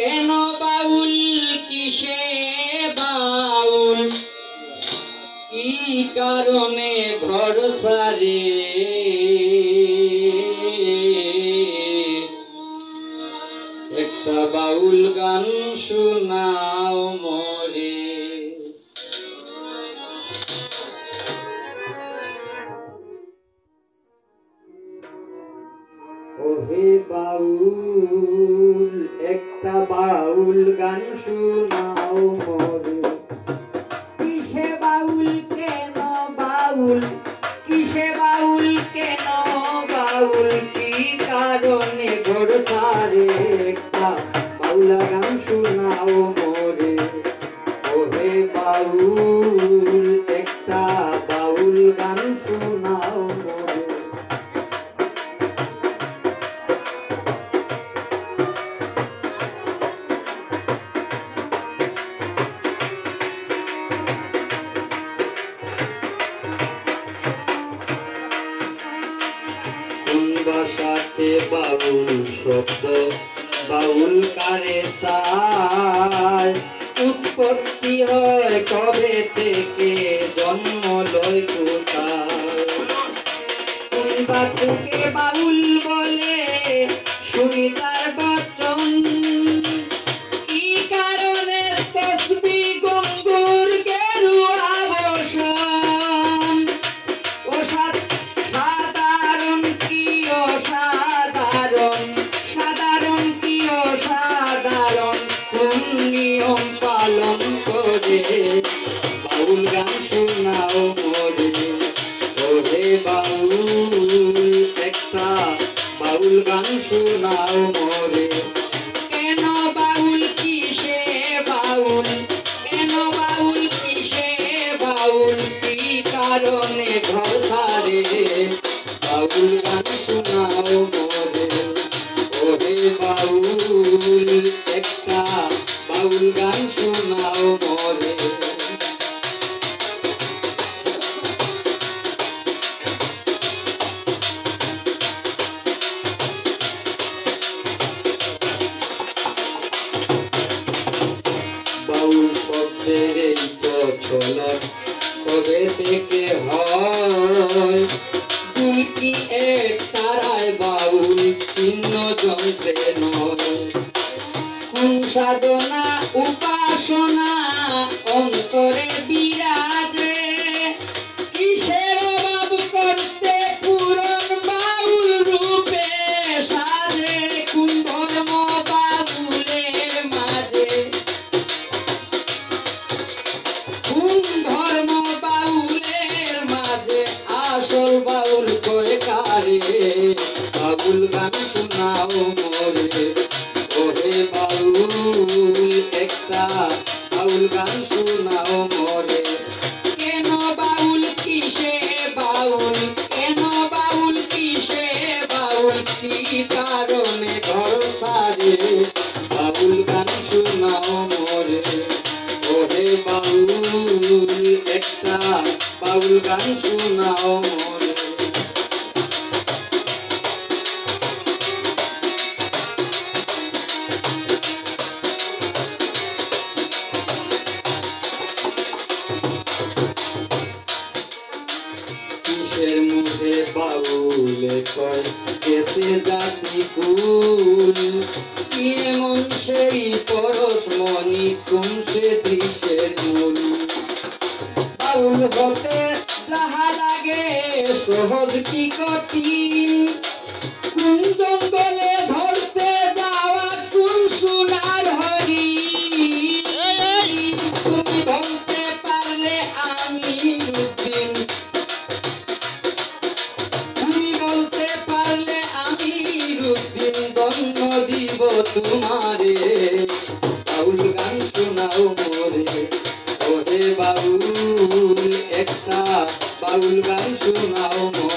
কেন বাউল? কিসে বাউল? কি কারণে ঘর সারে একটা বাউল গান শোনাও ওহে বাউল একটা বাউল গান শোনাও মরে। কিসে বাউল কেন বাউল? বাউল শব্দ বাউল কারে চায়। উৎপত্তি হয় কবে থেকে জন্ম লয় কোথায়? নিয়ম পালন করে। বাউল গান শোনাও মরে। ওরে বাউল, একটা বাউল গান শোনাও মরে। কেন বাউল কিসে বাউল? কেন বাউল কিসে বাউল? কি কারণে ঘর বাউল গান শোনাও মরে। গান শোনাও মরে বাউল শব্দের এই প্রচলন কবে থেকে হয়? দুই কি এক তারায় বাউল, চিহ্ন যন্ত্রে নয়। সাধনা উপাসনা অন্তরে বাউল একটা বাউল গান শোনাও মরে। কেন বাউল কিসে বাউল? কেন বাউল কিসে বাউল? কি কারণে ঘর বাউল গান শোনাও মরে। ওরে বাউল, একটা বাউল গান শোনাও মরে। বাউলে কয়, কেসে জাতি কুল এমন সেই পরশ মনি সে মূল হতে যাহা লাগে, সহজ কি কঠিন? কোন জঙ্গলে তোমারে। গান শোনাও মোরে। ওরে একটা বাউল গান শোনাও মোরে